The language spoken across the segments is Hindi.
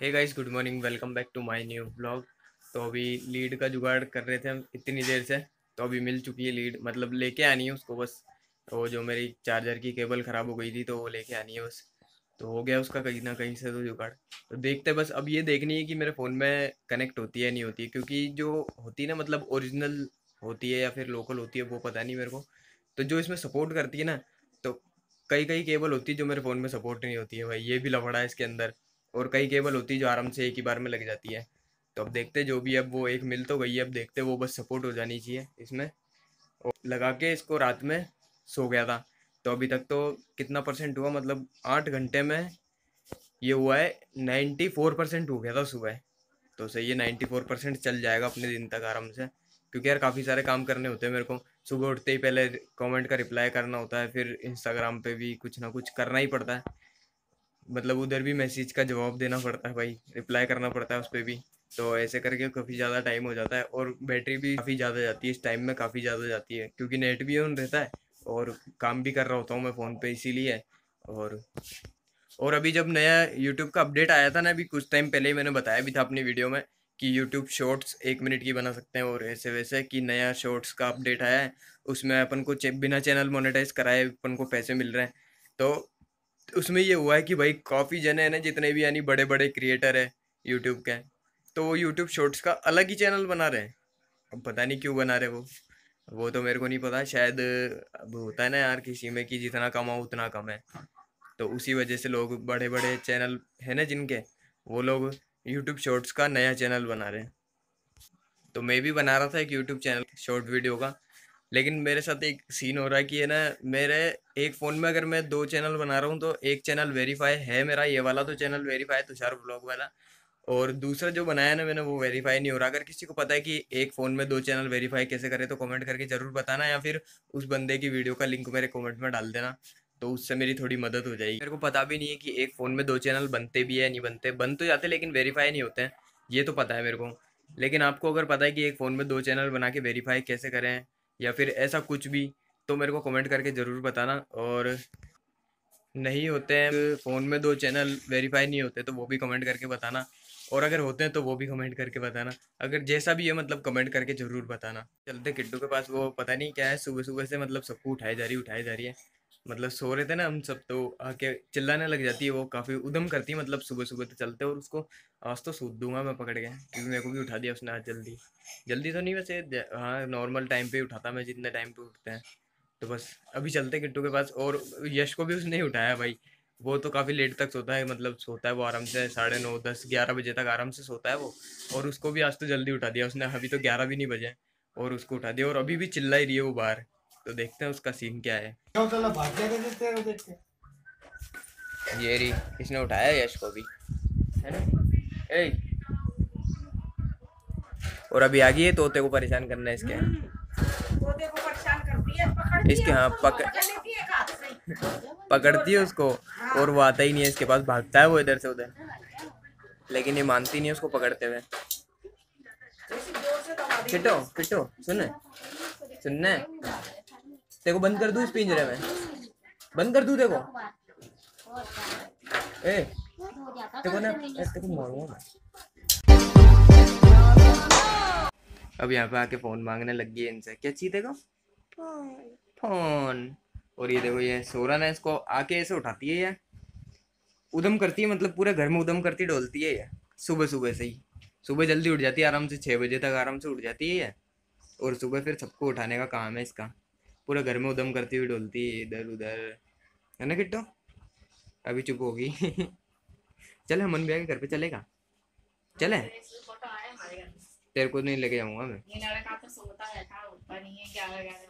Hey guys good morning welcome back to my new blog तो अभी लीड का जुगाड़ कर रहे थे हम इतनी देर से तो अभी मिल चुकी है लीड मतलब लेके आनी है उसको बस। वो जो मेरी चार्जर की केबल ख़राब हो गई थी तो वो लेके आनी है बस। तो हो गया उसका कहीं ना कहीं से तो जुगाड़। तो देखते बस, अब ये देखनी है कि मेरे फ़ोन में कनेक्ट होती है नहीं होती है, क्योंकि जो होती है ना मतलब ओरिजिनल होती है या फिर लोकल होती है, वो पता नहीं मेरे को। तो जो इसमें सपोर्ट करती है ना तो कई कई केबल होती है जो मेरे फ़ोन में सपोर्ट नहीं होती है भाई। ये भी लफड़ा है इसके अंदर। और कई केबल होती है जो आराम से एक ही बार में लग जाती है। तो अब देखते जो भी अब वो एक मिल तो गई है, अब देखते वो बस सपोर्ट हो जानी चाहिए इसमें। और लगा के इसको रात में सो गया था। तो अभी तक तो कितना परसेंट हुआ? मतलब आठ घंटे में ये हुआ है नाइन्टी फोर परसेंट हो गया था सुबह। तो सही है नाइन्टी फोर परसेंट चल जाएगा अपने दिन तक आराम से। क्योंकि यार काफ़ी सारे काम करने होते हैं मेरे को। सुबह उठते ही पहले कमेंट का रिप्लाई करना होता है, फिर इंस्टाग्राम पे भी कुछ ना कुछ करना ही पड़ता है। मतलब उधर भी मैसेज का जवाब देना पड़ता है भाई रिप्लाई करना पड़ता है उस पर भी। तो ऐसे करके काफ़ी ज़्यादा टाइम हो जाता है और बैटरी भी काफ़ी ज़्यादा जाती है, इस टाइम में काफ़ी ज़्यादा जाती है, क्योंकि नेट भी ऑन रहता है और काम भी कर रहा होता हूँ मैं फ़ोन पे, इसीलिए। और और अभी जब नया यूट्यूब का अपडेट आया था ना, अभी कुछ टाइम पहले ही मैंने बताया भी था अपनी वीडियो में कि यूट्यूब शॉर्ट्स एक मिनट की बना सकते हैं और ऐसे वैसे कि नया शॉर्ट्स का अपडेट आया है, उसमें अपन को बिना चैनल मोनेटाइज कराए अपन को पैसे मिल रहे हैं। तो उसमें ये हुआ है कि भाई काफ़ी जने हैं ना जितने भी यानी बड़े बड़े क्रिएटर है यूट्यूब के तो वो यूट्यूब शॉर्ट्स का अलग ही चैनल बना रहे हैं। अब पता नहीं क्यों बना रहे वो। वो तो मेरे को नहीं पता, शायद अब होता है ना यार किसी में कि जितना कमाओ उतना कम है। तो उसी वजह से लोग बड़े बड़े चैनल है ना जिनके, वो लोग यूट्यूब शॉर्ट्स का नया चैनल बना रहे हैं। तो मैं भी बना रहा था एक यूट्यूब चैनल शॉर्ट वीडियो का। लेकिन मेरे साथ एक सीन हो रहा है कि है ना, मेरे एक फ़ोन में अगर मैं दो चैनल बना रहा हूँ तो एक चैनल वेरीफाई है मेरा, ये वाला तो चैनल वेरीफाई है तुषार ब्लॉग वाला। और दूसरा जो बनाया ना मैंने, वो वेरीफाई नहीं हो रहा। अगर किसी को पता है कि एक फ़ोन में दो चैनल वेरीफाई कैसे करें तो कमेंट करके ज़रूर बताना या फिर उस बंदे की वीडियो का लिंक मेरे कमेंट में डाल देना तो उससे मेरी थोड़ी मदद हो जाएगी। मेरे को पता भी नहीं है कि एक फ़ोन में दो चैनल बनते भी है नहीं बनते। बन तो जाते, लेकिन वेरीफाई नहीं होते हैं। ये तो पता है मेरे को। लेकिन आपको अगर पता है कि एक फ़ोन में दो चैनल बना के वेरीफाई कैसे करें या फिर ऐसा कुछ भी तो मेरे को कमेंट करके ज़रूर बताना। और नहीं होते हैं फ़ोन में दो चैनल वेरीफाई नहीं होते तो वो भी कमेंट करके बताना। और अगर होते हैं तो वो भी कमेंट करके बताना। अगर जैसा भी है मतलब कमेंट करके ज़रूर बताना। चलते किड्डू के पास, वो पता नहीं क्या है सुबह सुबह से मतलब सबको उठाई जा रही उठाई जा रही है। मतलब सो रहे थे ना हम सब तो आके चिल्लाने लग जाती है वो काफ़ी उदम करती है मतलब सुबह सुबह तो चलते और उसको आज तो सूद दूँगा मैं पकड़ के, क्योंकि मेरे को भी उठा दिया उसने आज जल्दी। जल्दी तो नहीं वैसे हाँ नॉर्मल टाइम पे उठाता मैं, जितने टाइम पे उठते हैं। तो बस, अभी चलते किट्टू के पास और यश को भी उसने ही उठाया भाई। वो तो काफ़ी लेट तक सोता है मतलब सोता है वो आराम से, साढ़े नौ, दस, ग्यारह बजे तक आराम से सोता है वो। और उसको भी आज तो जल्दी उठा दिया, उसने अभी तो ग्यारह भी नहीं बजे, और उसको उठा दिया और अभी भी चिल्ला ही रही है वो बाहर। तो देखते हैं उसका सीन क्या है। ये रही इसने उठाया यश को भी? है ना? ए। और अभी आ गई है तोते को परेशान करना है इसके। तोते को परेशान करती है पकड़ती इसके हाँ उसको, पकड़ पकड़ लेती है एक हाथ से। पकड़ती है उसको और वो आता ही नहीं है इसके पास भागता है वो इधर से उधर। लेकिन ये मानती नहीं है उसको पकड़ते हुए। ऐसी ज़ोर से दबा दी। किटो किटो सुन। सुनने तेरे को बंद कर दूँ इस पिंजरे में? बंद कर दूँ देखो ए देखो ना ए, तेरे को मारूँगा मैं। अब यहाँ पे आके फ़ोन मांगने लग गई इनसे। क्या चाहिए देखो फ़ोन। और ये देखो ये सोरन है इसको आके ऐसे उठाती है ये उदम करती है मतलब पूरे घर में उदम करती डोलती है ये सुबह सुबह से ही। सुबह जल्दी उठ जाती है आराम से छः बजे तक आराम से उठ जाती है ये और सुबह फिर सबको उठाने का काम है इसका। पूरे घर में उदम करती हुई डोलती है इधर उधर। है ना किट्टो? अभी चुप होगी। चले मन भैया के घर पे चलेगा। चले। तेरे को नहीं लेके जाऊँगा मैं।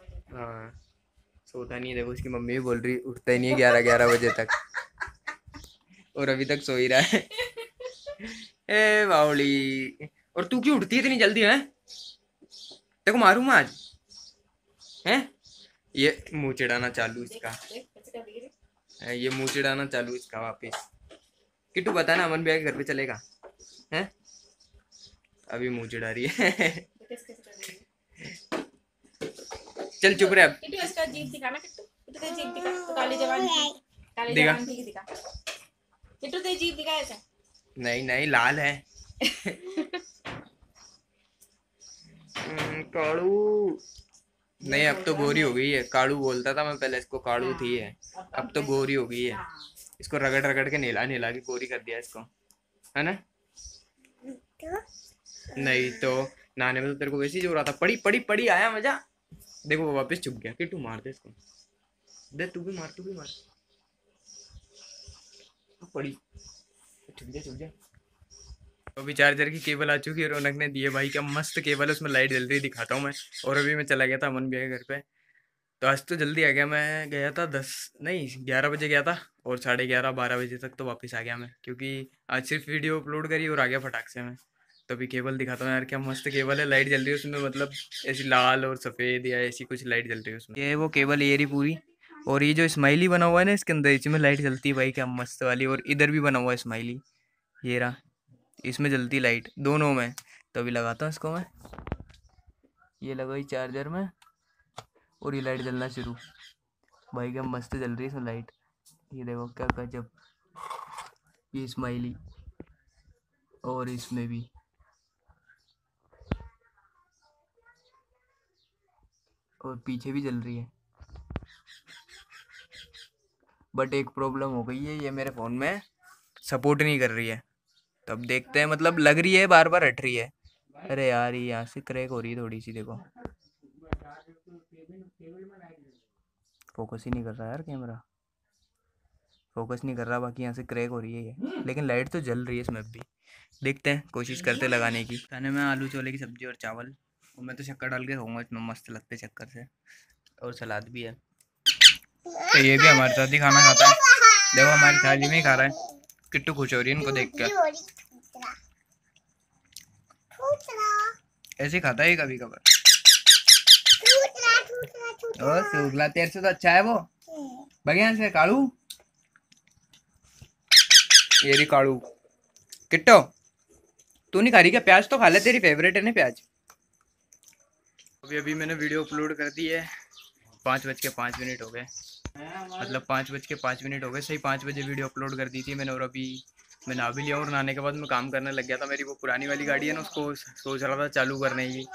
तो। हाँ सोता नहीं है देखो उसकी मम्मी भी बोल रही उठता ही नहीं है ग्यारह ग्यारह बजे तक। और अभी तक सो ही रहा है। ए बावली। और तू क्यों उठती है इतनी जल्दी है? देखो मारू मैं आज? हैं? ये मुँह चिढ़ाना चालू इसका। ये मुँह चिढ़ाना चालू इसका वापस। किट्टू बता ना अमन भैया के घर पे चलेगा? हैं? अभी मुँह चिढ़ा रही है? चल चुप रहे। अब नहीं नहीं लाल है। हम्म, काड़ू। नहीं, अब तो गोरी हो गई है। काड़ू बोलता था मैं पहले, इसको काड़ू थी है अब तो गोरी हो गई है। इसको रगड़ रगड़ के नीला नीला के गोरी कर दिया इसको। है ना? नहीं तो नहाने में तो तेरे को वैसे ही जो रहा था पड़ी पड़ी पड़ी, आया मज़ा। देखो, वो वापस चुप गया। कि तू मार दे इसको। दे, तू भी मार, तू भी मार। पड़ी। चुप जा चुप जा अभी चार्जर की केबल आ चुकी है रौनक ने दिए भाई क्या मस्त केबल है, उसमें लाइट जल रही दिखाता हूँ मैं। और अभी मैं चला गया था अमन भैया के घर पे। तो आज तो जल्दी आ गया, मैं गया था दस, नहीं, ग्यारह बजे गया था और साढ़े ग्यारह, बारह बजे तक तो वापस आ गया मैं, क्योंकि आज सिर्फ़ वीडियो अपलोड करी और आ गया फटाक से मैं। तो अभी केबल दिखाता हूँ यार, क्या मस्त केबल है लाइट जल रही है उसमें मतलब ऐसी लाल और सफ़ेद या ऐसी कुछ लाइट जल रही है उसमें। ये वो केबल ये रही पूरी। और ये जो स्माइली बना हुआ है ना, इसके अंदर इसमें लाइट जलती है भाई, क्या मस्त वाली। और इधर भी बना हुआ है स्माइली ये रहा। इसमें जलती लाइट, दोनों में। तो अभी लगाता हूँ इसको मैं। ये लगाई चार्जर में, और ये लाइट जलना शुरू। भाई क्या मस्त जल रही है इसमें लाइट। ये देखो क्या गजब। ये स्माइली और इसमें भी। और पीछे भी जल रही है। बट एक प्रॉब्लम हो गई है, ये मेरे फ़ोन में सपोर्ट नहीं कर रही है। अब देखते हैं मतलब लग रही है बार बार हट रही है। अरे यार, ये यहाँ से क्रैक हो रही है थोड़ी सी देखो। फोकस ही नहीं कर रहा यार कैमरा फोकस नहीं कर रहा, बाकी यहाँ से क्रैक हो रही है ये। लेकिन लाइट तो जल रही है इसमें भी देखते हैं, कोशिश करते लगाने की। खाने में आलू छोले की सब्ज़ी और चावल। और मैं तो शक्कर डाल के खाऊँगा इसमें मस्त लगते चक्कर से। और सलाद भी है। तो ये भी हमारे साथ ही खाना खाता है। देखो, हमारी थाली में ही खा रहा है। किट्टू खुश हो रही है इनको देख कर ऐसे खाता है कभी कभार। सुगला तेरे से तो अच्छा है वो। बढ़िया से काड़ू ये रही काड़ू किट्टो तू नहीं खा रही क्या? प्याज तो खा ले तेरी फेवरेट है ना प्याज? अभी अभी मैंने वीडियो अपलोड कर दी है। पाँच बज के पाँच मिनट हो गए। मतलब पाँच बज के पाँच मिनट हो गए। सही पाँच बजे वीडियो अपलोड कर दी थी मैंने और अभी मैं नहा भी लिया और नहाने के बाद मैं काम करने लग गया था। मेरी वो पुरानी वाली गाड़ी है ना, उसको सोच रहा था चालू करने की।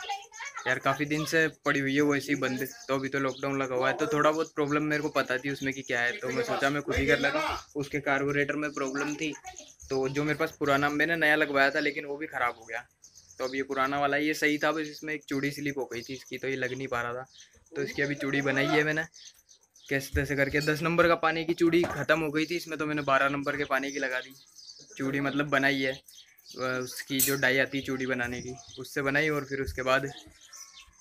यार काफ़ी दिन से पड़ी हुई है वो ऐसी बंद तो अभी तो लॉकडाउन लगा हुआ है। तो थोड़ा बहुत प्रॉब्लम मेरे को पता थी उसमें कि क्या है। तो मैं सोचा मैं खुद ही कर लेता। उसके कार्बोरेटर में प्रॉब्लम थी। तो जो मेरे पास पुराना, मैंने नया लगवाया था, लेकिन वो भी ख़राब हो गया। तो अब ये पुराना वाला, ये सही था, बस इसमें एक चूड़ी स्लिप हो गई थी इसकी तो ये लग नहीं पा रहा था। तो इसकी अभी चूड़ी बनाई है मैंने। कैसे तैसे करके दस नंबर का पानी की चूड़ी ख़त्म हो गई थी। इसमें तो मैंने बारह नंबर के पानी की लगा दी। चूड़ी मतलब बनाई है उसकी जो डाई आती है चूड़ी बनाने की, उससे बनाई और फिर उसके बाद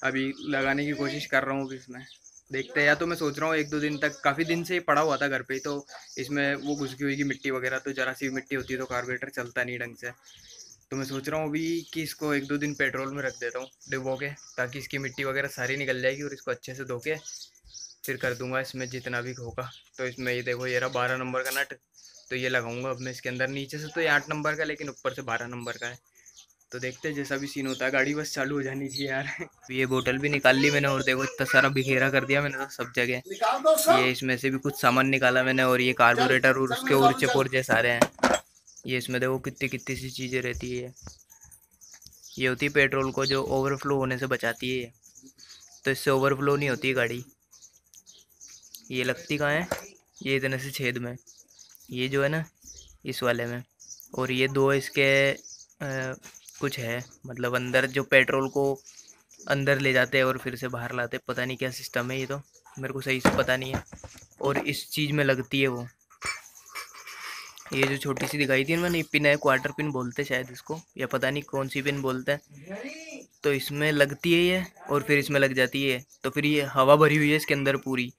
अभी लगाने की कोशिश कर रहा हूँ अभी इसमें। देखते हैं, या तो मैं सोच रहा हूँ एक दो दिन तक, काफ़ी दिन से ही पड़ा हुआ था घर पे तो इसमें वो घुस गई होगी मिट्टी वगैरह तो ज़रा सी मिट्टी होती है तो कार्बोरेटर चलता नहीं ढंग से। तो मैं सोच रहा हूँ अभी कि इसको एक दो दिन पेट्रोल में रख देता हूँ, डिबो के, ताकि इसकी मिट्टी वगैरह सारी निकल जाएगी और इसको अच्छे से धो के फिर कर दूँगा इसमें जितना भी होगा। तो इसमें ये देखो, ये रहा बारह नंबर का नट। तो ये लगाऊँगा अब मैं इसके अंदर। नीचे से तो ये आठ नंबर का, लेकिन ऊपर से बारह नंबर का है। तो देखते हैं, जैसा भी सीन होता है, गाड़ी बस चालू हो जानी चाहिए यार। ये बोतल भी निकाल ली मैंने और देखो, इतना सारा बिखेरा कर दिया मैंने तो सब जगह। ये इसमें से भी कुछ सामान निकाला मैंने और ये कार्बोरेटर और उसके उर्चे पुर्जे सारे हैं। ये इसमें देखो, कितनी कितनी सी चीज़ें रहती है। ये होती है पेट्रोल को जो ओवरफ्लो होने से बचाती है। तो इससे ओवरफ्लो नहीं होती गाड़ी। ये लगती कहाँ है? ये इतने से छेद में। ये जो है ना इस वाले में। और ये दो इसके आ, कुछ है मतलब अंदर जो पेट्रोल को अंदर ले जाते हैं और फिर से बाहर लाते पता नहीं क्या सिस्टम है ये तो मेरे को सही से पता नहीं है। और इस चीज़ में लगती है वो। ये जो छोटी सी दिखाई थी मैंने पिन है क्वार्टर पिन बोलते शायद इसको या पता नहीं कौन सी पिन बोलते हैं। तो इसमें लगती है ये और फिर इसमें लग जाती है तो फिर ये हवा भरी हुई है इसके अंदर पूरी।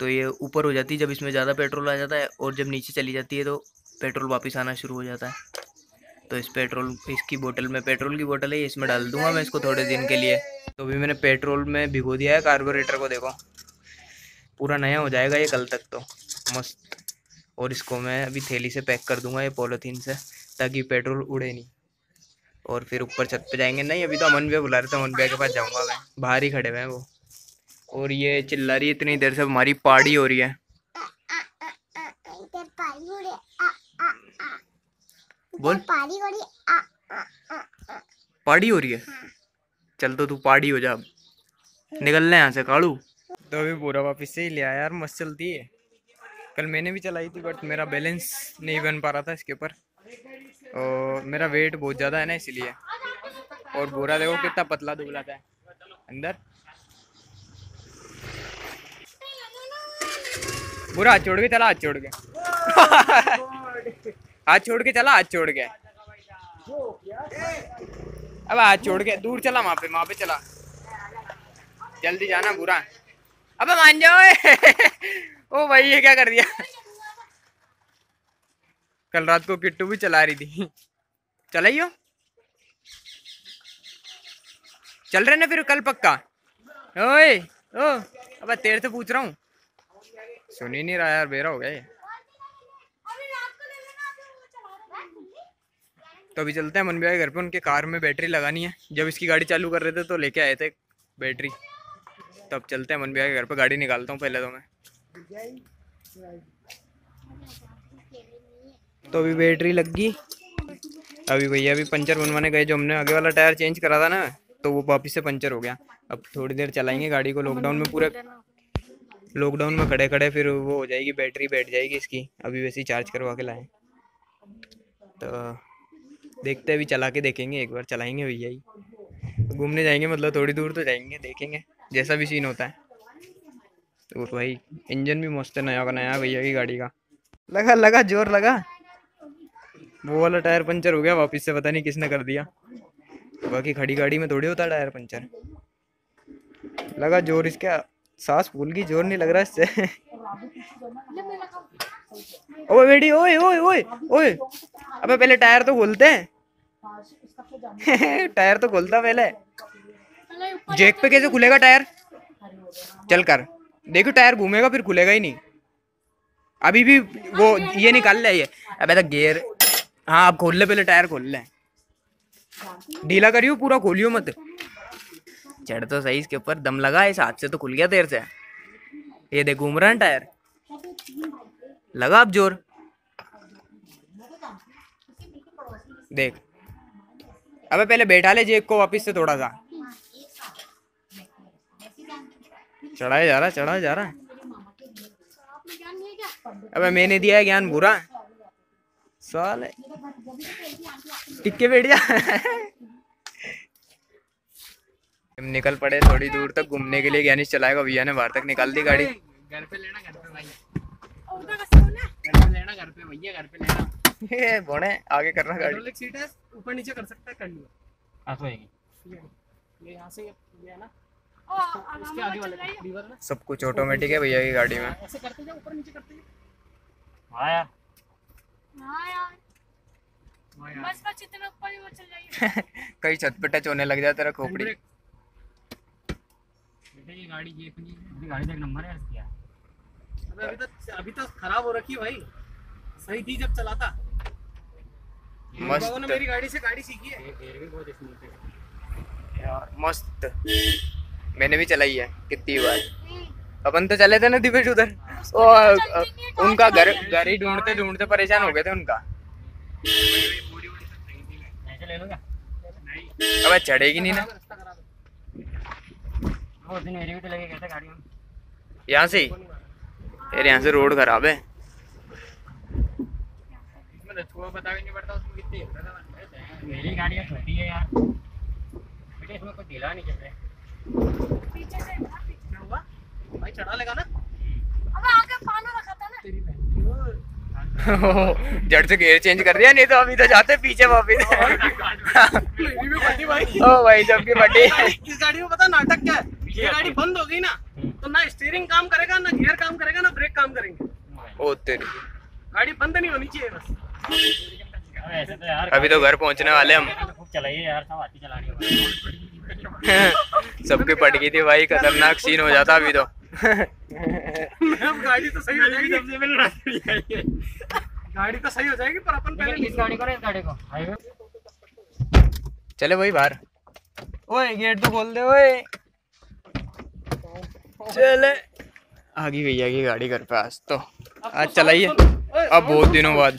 तो ये ऊपर हो जाती है, जब इसमें ज़्यादा पेट्रोल आ जाता है और जब नीचे चली जाती है तो पेट्रोल वापस आना शुरू हो जाता है। तो इस पेट्रोल, इसकी बोतल में, पेट्रोल की बोतल है इसमें डाल दूँगा मैं इसको थोड़े दिन के लिए। तो अभी मैंने पेट्रोल में भिगो दिया है, कार्बोरेटर को देखो। पूरा नया हो जाएगा ये कल तक तो। मस्त। और इसको मैं अभी थैली से पैक कर दूँगा ये पॉलीथीन से, ताकि पेट्रोल उड़े नहीं। और फिर ऊपर छत पे जाएँगे। नहीं, अभी तो अमन भैया बुला रहे थे, अमन भैया के पास जाऊँगा मैं। बाहर ही खड़े हुए हैं वो। और ये चिल्ला रही है इतनी देर से हमारी पार्टी हो रही है। बोल। पार्टी हो रही है। चल तो तू पार्टी हो जा। अब निकल ले यहाँ से काड़ू तो अभी पूरा वापस से ही ले आया यार मस्त चलती है। कल मैंने भी चलाई थी बट मेरा बैलेंस नहीं बन पा रहा था इसके ऊपर। और मेरा वेट बहुत ज़्यादा है ना इसलिए। और बोरा देखो कितना पतला दुबला था। अंदर। बुरा हाथ छोड़ के चला हाथ छोड़ के। हाथ छोड़ के चला हाथ छोड़ के। अब हाथ छोड़ के दूर चला वहाँ पे वहाँ पे चला। जल्दी जाना बुरा। अबे मान जाओ ओ भाई ये क्या कर दिया? कल रात को किट्टू भी चला रही थी। चलाइयो चल रहे ना फिर कल पक्का? ओए ओ अब तेरे से पूछ रहा हूँ। सुन ही नहीं रहा यार, बेरा हो गया ये। तो अभी चलते हैं मन के घर पे, उनके कार में बैटरी लगानी है। जब इसकी गाड़ी चालू कर रहे थे तो लेके आए थे बैटरी। तो अब चलते हैं मन के घर पे, गाड़ी निकालता हूँ पहले तो मैं। तो अभी बैटरी लग गई। अभी भैया अभी पंचर बनवाने गए, जो हमने आगे वाला टायर चेंज करा था ना तो वो वापिस से पंचर हो गया। अब थोड़ी देर चलाएँगे गाड़ी को लॉकडाउन में पूरे लॉकडाउन में खड़े खड़े फिर वो हो जाएगी बैटरी बैठ जाएगी इसकी। अभी वैसे ही चार्ज करवा के लाए। तो देखते अभी चला के देखेंगे, एक बार चलाएँगे भैया ही। घूमने जाएँगे मतलब थोड़ी दूर तो जाएँगे, देखेंगे, जैसा भी सीन होता है। तो भाई इंजन भी मस्त है, नया का नया भैया की गाड़ी का। लगा लगा, ज़ोर लगा। वो वाला टायर पंचर हो गया, वापस से पता नहीं किसने कर दिया। बाकी खड़ी गाड़ी में थोड़ी होता टायर पंचर लगा ज़ोर इसका। सांस फूल की ज़ोर नहीं लग रहा इससे। ओए बेटी, ओए ओए ओए ओए। अबे पहले टायर तो खोलते हैं। टायर तो खोलता पहले। जैक पे कैसे खुलेगा टायर? चल कर। देखो, टायर घूमेगा, फिर खुलेगा ही नहीं। अभी भी वो ये निकाल ले, ये। अबे तो गेयर हाँ आप खोल ले, पहले टायर खोल ले। ढीला करियो, पूरा खोलियो मत। चढ़ तो सही, इसके ऊपर दम लगा, इस हाथ से तो खुल गया देर से। ये देख, घूम रहा है टायर? लगा अब ज़ोर। देख, अबे पहले बैठा ले जेब को वापस से थोड़ा सा। चढ़ाया जा रहा चढ़ाया जा रहा अबे मैंने दिया है ज्ञान, बुरा। साल। टिक्के बैठ जा। हम निकल पड़े थोड़ी दूर तक घूमने के लिए। ज्ञानिश चलाएगा भैया ने बाहर तक निकाल दी गाड़ी। घर पे लेना घर पे भाई। घर पे लेना घर पे भैया घर पे लेना। ये बोने आगे कर रहा गाड़ी सीट है ऊपर नीचे कर सकता है कर हाँ तो ये से ये है ना। सब कुछ ऑटोमेटिक है भैया की गाड़ी में। ऐसे करते जाओ ऊपर नीचे करते जाओ। हाँ यार। हाँ यार। बस बस इतना ऊपर ही चल जाइए। कहीं छत पे टच होने लग जाता तेरा खोपड़ी। ये गाड़ी ये अपनी गाड़ी का एक नंबर है इसकी अबे अभी तो अभी तो खराब हो रखी है भाई। सही थी जब चलाता मस्त। ने मेरी गाड़ी से गाड़ी सीखी है। ये भी बहुत स्मूथ है। यार मस्त। मैंने भी चलाई है कितनी बार। अपन तो चले थे ना दिवेश उधर। ओ, उनका घर घर ही ढूंढते ढूंढते परेशान हो गए थे उनका। अब चढ़ेगी नहीं ना रास्ता खराब है वो दिन एयर भी तो लगे गए थे गाड़ी में यहाँ से? यार यहाँ से रोड खराब है। इसमें तो छुआ पता भी नहीं पड़ता उसमें कितनी है मेरी गाड़ी छोटी है यार। बेटे इसमें कोई ढीला नहीं चल रहा पीछे से ना, पीछे। क्या हुआ भाई चढ़ा लेगा ना? अबे आगे पाना रखा था ना। तेरी बहन जड़ से गेयर चेंज कर दिया नहीं तो अभी तो जाते पीछे वापिस। भाई। ओ भाई सबकी बड़ी इस गाड़ी में पता नाटक क्या है? ये गाड़ी बंद हो गई ना तो ना स्टीयरिंग काम करेगा ना गियर काम करेगा ना ब्रेक काम करेंगे। ओ तेरी। गाड़ी बंद नहीं होनी चाहिए बस। अभी तो घर पहुँचने वाले हम। खूब चलाइए यार सब आती चलानी सबकी पट गई थी भाई खतरनाक सीन हो जाता अभी तो। गाड़ी तो सही हो जाएगी। गाड़ी तो सही हो जाएगी पर अपन पहले इस गाड़ी को ना इस गाड़ी को। चले भाई बाहर। ओए गेट तो खोल दे ओए। चले। आ गई भैया की गाड़ी घर पे आज तो। आज चलाइए अब बहुत दिनों बाद।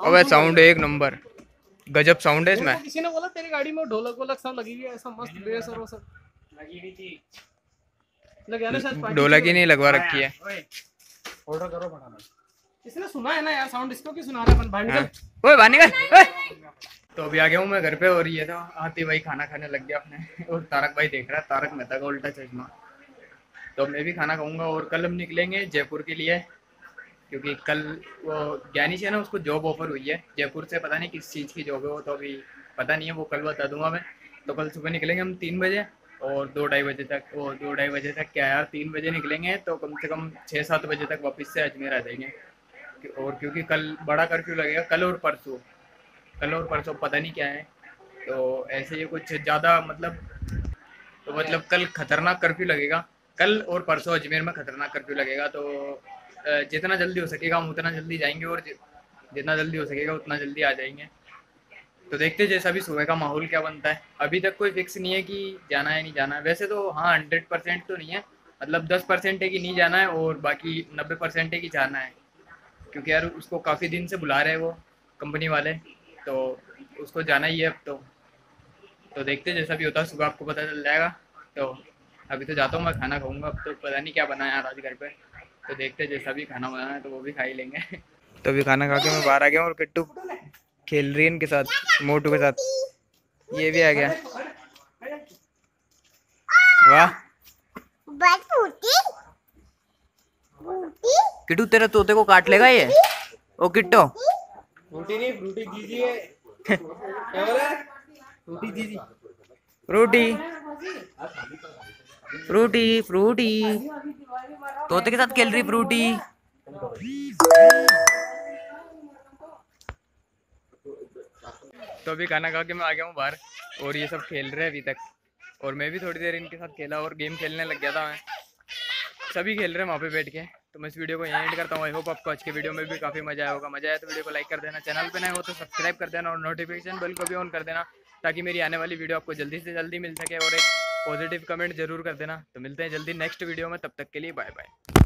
अबे साउंड एक नंबर। गजब साउंड है इसमें। किसी ने बोला तेरी गाड़ी में ढोलक वोलक सब लगी हुई है ऐसा मस्त बेस और वो सब। लगी हुई थी ढोलक ही नहीं लगवा रखी है। ऑर्डर करो फटाफट इसने सुना है ना यार साउंड? इसको क्यों सुना रहा है अपन? हाँ। निकल। ओए बाहर निकल। ओए। तो अभी आ गया हूँ मैं घर पे और ये तो आते भाई खाना खाने लग गया अपने। और तारक भाई देख रहा है तारक मेहता का उल्टा चश्मा। तो मैं भी खाना खाऊँगा और कल हम निकलेंगे जयपुर के लिए, क्योंकि कल वो ज्ञानी से ना, उसको जॉब ऑफ़र हुई है। जयपुर से पता नहीं किस चीज़ की जॉब है वो तो अभी पता नहीं है, वो कल बता दूँगा मैं। तो कल सुबह निकलेंगे हम तीन बजे और दो ढाई बजे तक, वो दो ढाई बजे तक क्या यार, तीन बजे निकलेंगे तो कम से कम छः सात बजे तक वापस से अजमेर आ जाएँगे। और क्योंकि कल बड़ा कर्फ्यू लगेगा, कल और परसों, कल और परसों पता नहीं क्या है। तो ऐसे ही कुछ ज़्यादा मतलब तो मतलब कल खतरनाक कर्फ्यू लगेगा। कल और परसों अजमेर में खतरनाक कर्फ्यू लगेगा तो जितना जल्दी हो सकेगा, हम उतना जल्दी जाएँगे और जितना जल्दी हो सकेगा, उतना जल्दी आ जाएँगे। तो देखते हैं जैसा भी सुबह का माहौल क्या बनता है। अभी तक कोई फिक्स नहीं है कि जाना है, नहीं जाना है। वैसे तो हाँ हंड्रेड परसेंट तो नहीं है। मतलब दस परसेंट है कि नहीं जाना है और बाकी नब्बे परसेंट है कि जाना है। क्योंकि यार, उसको काफ़ी दिन से बुला रहे हैं वो कंपनी वाले तो उसको जाना ही है अब तो। तो देखते जैसा भी होता है, सुबह आपको पता चल जाएगा। तो अभी तो जाता हूँ मैं खाना खाऊँगा। अब तो पता नहीं क्या बनाया आज घर पे। तो देखते हैं जैसा भी खाना बनाना है तो वो भी खा ही लेंगे। तो अभी खाना खा के मैं बाहर आ गया और किट्टू खेल रही है इनके साथ मोटू के साथ। ये भी आ गया। वाह। किट्टू तेरे तोते को काट लेगा ये? ओ किट्टो। फ्रूटी नहीं फ्रूटी दीजिए क्या बोला? फ्रूटी दीजिए फ्रूटी फ्रूटी फ्रूटी। तोते के साथ खेल रही फ्रूटी। तो अभी खाना खा के मैं आ गया हूँ बाहर, और ये सब खेल रहे हैं अभी तक। और मैं भी थोड़ी देर इनके साथ खेला और गेम खेलने लग गया था मैं। सभी खेल रहे हैं वहाँ पे बैठ के। तो मैं इस वीडियो को यहीं एंड करता हूँ। आई होप आपको आज के वीडियो में भी काफ़ी मज़ा आया होगा। मज़ा आया तो वीडियो को लाइक कर देना। चैनल पे नए हो तो सब्सक्राइब कर देना और नोटिफिकेशन बेल को भी ऑन कर देना। ताकि मेरी आने वाली वीडियो आपको जल्दी से जल्दी मिल सके और एक पॉजिटिव कमेंट ज़रूर कर देना। तो मिलते हैं जल्दी नेक्स्ट वीडियो में, तब तक के लिए बाय बाय